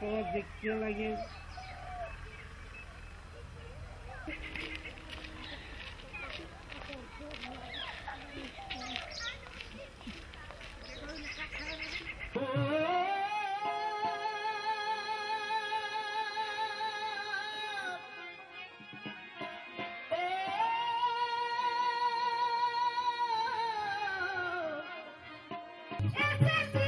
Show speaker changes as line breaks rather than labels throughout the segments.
before the killing is. It's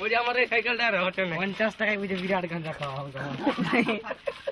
ওই যে আমার এই সাইকেলটা আর হচ্ছে না।
পঞ্চাশ টাকায় বুঝে বিরাট গাঁজা খাওয়া হবে।